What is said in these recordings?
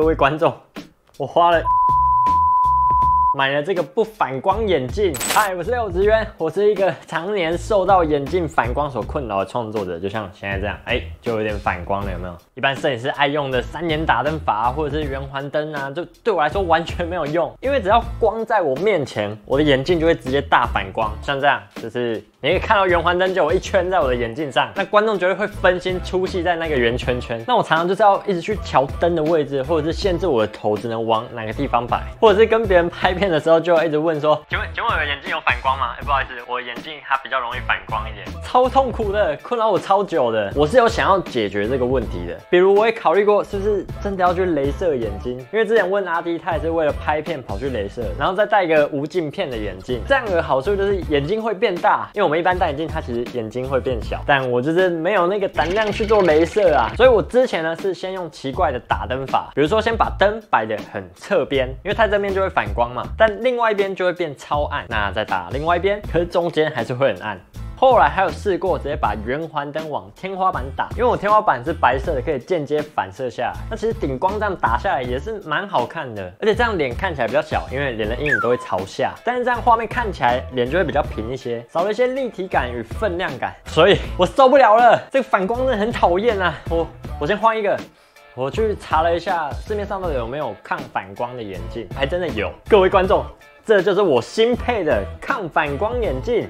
各位观众，我花了。买了这个不反光眼镜。嗨，我是廖子渊，我是一个常年受到眼镜反光所困扰的创作者。就像现在这样，哎，就有点反光了，有没有？一般摄影师爱用的三眼打灯法或者是圆环灯啊，就对我来说完全没有用，因为只要光在我面前，我的眼镜就会直接大反光。像这样，就是你可以看到圆环灯就有一圈在我的眼镜上，那观众绝对会分心出戏在那个圆圈圈。那我常常就是要一直去调灯的位置，或者是限制我的头只能往哪个地方摆，或者是跟别人拍片的时候就要一直问说，请问请问我的眼镜有反光吗？哎，不好意思，我的眼镜它比较容易反光一点，超痛苦的，困扰我超久的。我是有想要解决这个问题的，比如我也考虑过是不是真的要去镭射眼睛，因为之前问阿迪，他也是为了拍片跑去镭射，然后再戴一个无镜片的眼镜，这样的好处就是眼睛会变大，因为我们一般戴眼镜它其实眼睛会变小，但我就是没有那个胆量去做镭射啊，所以我之前呢是先用奇怪的打灯法，比如说先把灯摆的很侧边，因为它这边就会反光嘛，但另外一边就会变超暗，那再打另外一边，可是中间还是会很暗。后来还有试过直接把圆环灯往天花板打，因为我天花板是白色的，可以间接反射下来。那其实顶光这样打下来也是蛮好看的，而且这样脸看起来比较小，因为脸的阴影都会朝下。但是这样画面看起来脸就会比较平一些，少了一些立体感与分量感。所以我受不了了，这个反光真的很讨厌啊！我我先换一个。我去查了一下市面上到底有没有抗反光的眼镜，还真的有。各位观众，这就是我新配的抗反光眼镜。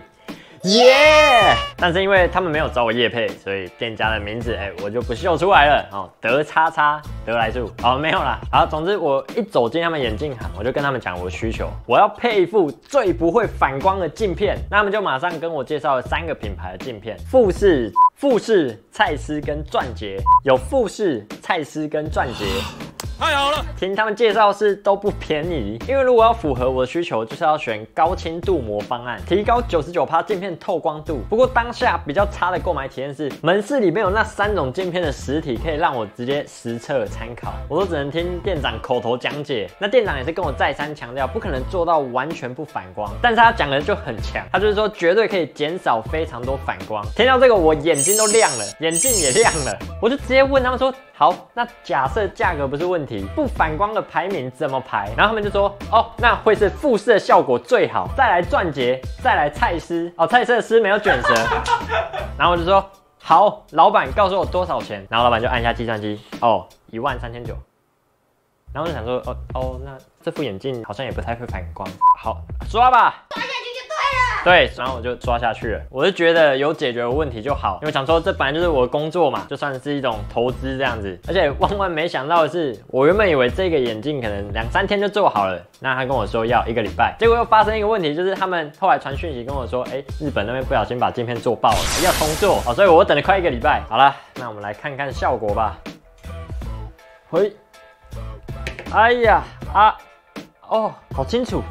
耶！但是因为他们没有找我叶配，所以店家的名字哎，我就不秀出来了哦。德叉叉德来素哦，没有啦。好，总之我一走进他们眼镜行，我就跟他们讲我的需求，我要配一副最不会反光的镜片。那他们就马上跟我介绍了三个品牌的镜片：富士、富士、蔡司跟钻杰。有富士、蔡司跟钻杰。太好了，听他们介绍是都不便宜，因为如果要符合我的需求，就是要选高清镀膜方案，提高九十九帕镜片透光度。不过当下比较差的购买体验是，门市里面有那三种镜片的实体，可以让我直接实测参考，我都只能听店长口头讲解。那店长也是跟我再三强调，不可能做到完全不反光，但是他讲的就很强，他就是说绝对可以减少非常多反光。听到这个，我眼睛都亮了，眼镜也亮了，我就直接问他们说。好，那假设价格不是问题，不反光的排名怎么排？然后他们就说，哦，那会是复式的效果最好，再来钻戒，再来蔡司，哦，蔡司的司没有卷舌。然后我就说，好，老板告诉我多少钱？然后老板就按下计算机，哦，一万三千九。然后我就想说，哦哦，那这副眼镜好像也不太会反光，好，刷吧。对，然后我就刷下去了。我是觉得有解决问题就好，因为想说这本来就是我的工作嘛，就算是一种投资这样子。而且万万没想到的是，我原本以为这个眼镜可能两三天就做好了，那他跟我说要一个礼拜，结果又发生一个问题，就是他们后来传讯息跟我说，哎，日本那边不小心把镜片做爆了，要重做。好，所以我等了快一个礼拜。好了，那我们来看看效果吧。嘿，哎呀啊，哦，好清楚，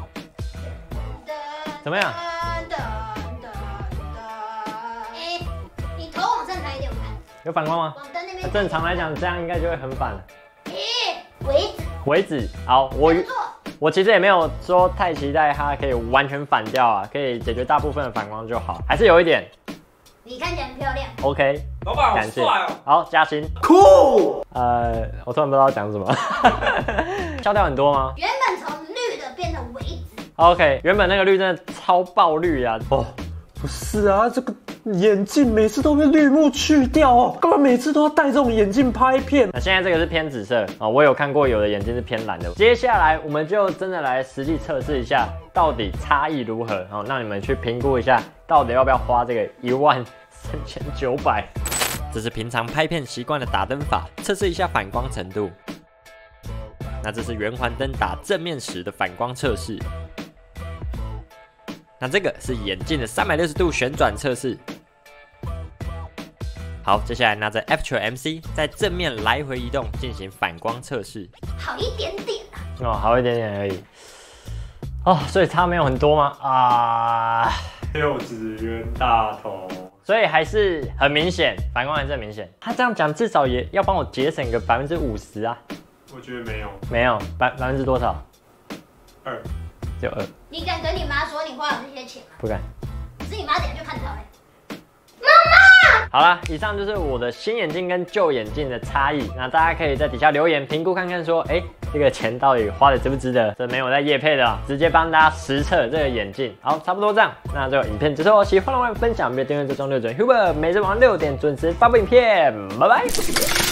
怎么样？有反光吗？往灯那边。正常来讲，这样应该就会很反了。咦，为止。为止。好，我我其实也没有说太期待它可以完全反掉啊，可以解决大部分的反光就好，还是有一点。你看起来很漂亮。OK，老板好帅哦。好，加薪。酷。呃，我突然不知道讲什么。消掉很多吗？原本从绿的变成为止。OK，原本那个绿真的超爆绿啊。哦，不是啊，这个。眼镜每次都被绿幕去掉哦，干嘛每次都要戴这种眼镜拍片？那现在这个是偏紫色啊，我有看过有的眼镜是偏蓝的。接下来我们就真的来实际测试一下，到底差异如何哦，让你们去评估一下，到底要不要花这个一万三千九百。这是平常拍片习惯的打灯法，测试一下反光程度。那这是圆环灯打正面时的反光测试。那这个是眼镜的三百六十度旋转测试。好，接下来拿着 F2 MC 在正面来回移动进行反光测试。好一点点啊。哦，好一点点而已。哦，所以差没有很多吗？啊，六指冤大头。所以还是很明显，反光还是很明显。他这样讲，至少也要帮我节省个百分之五十啊。我觉得没有。没有百百分之多少？二，就二。你敢跟你妈说你花了这些钱吗？不敢。可是你妈等下就看到嘞。好啦，以上就是我的新眼镜跟旧眼镜的差异。那大家可以在底下留言评估看看，说，哎、这个钱到底花的值不值得？这没有在夜配的，直接帮大家实测这个眼镜。好，差不多这样。那就影片结束，喜欢的话分享，别订阅这中六准 Huber，每日晚上六点准时发布影片，拜拜。